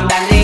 Bang, bang,